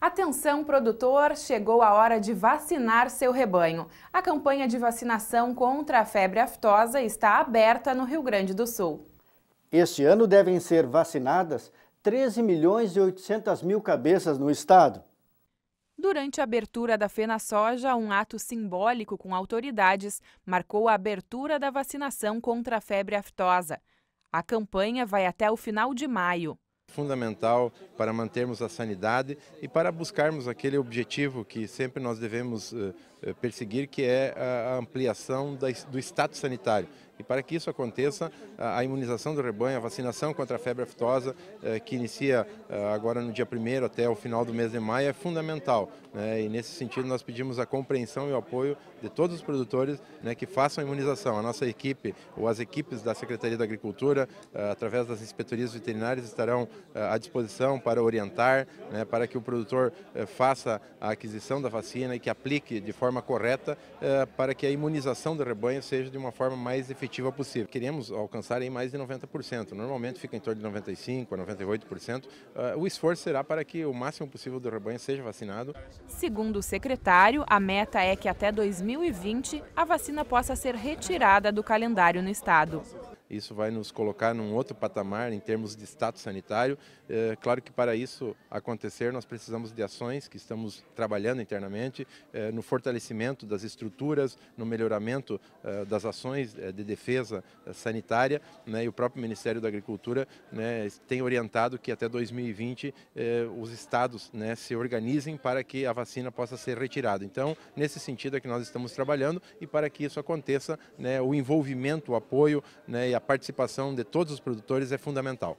Atenção, produtor, chegou a hora de vacinar seu rebanho. A campanha de vacinação contra a febre aftosa está aberta no Rio Grande do Sul. Este ano devem ser vacinadas 13 milhões e 800 mil cabeças no estado. Durante a abertura da Fena Soja, um ato simbólico com autoridades marcou a abertura da vacinação contra a febre aftosa. A campanha vai até o final de maio fundamental para mantermos a sanidade e para buscarmos aquele objetivo que sempre nós devemos perseguir, que é a ampliação do status sanitário. E para que isso aconteça, a imunização do rebanho, a vacinação contra a febre aftosa, que inicia agora no dia 1 até o final do mês de maio, é fundamental. Né? E nesse sentido nós pedimos a compreensão e o apoio de todos os produtores né, que façam a imunização. A nossa equipe, ou as equipes da Secretaria da Agricultura, através das inspetorias veterinárias, estarão à disposição para orientar, né, para que o produtor faça a aquisição da vacina e que aplique de forma correta para que a imunização do rebanho seja de uma forma mais efetiva possível. Queremos alcançar em mais de 90%, normalmente fica em torno de 95% a 98%. Uh, o esforço será para que o máximo possível do rebanho seja vacinado. Segundo o secretário, a meta é que até 2020 a vacina possa ser retirada do calendário no estado. Isso vai nos colocar num outro patamar em termos de status sanitário. É, claro que para isso acontecer nós precisamos de ações que estamos trabalhando internamente é, no fortalecimento das estruturas, no melhoramento é, das ações é, de defesa é, sanitária. Né, e o próprio Ministério da Agricultura né, tem orientado que até 2020 é, os estados né, se organizem para que a vacina possa ser retirada. Então, nesse sentido é que nós estamos trabalhando e para que isso aconteça, né, o envolvimento, o apoio né, e a a participação de todos os produtores é fundamental.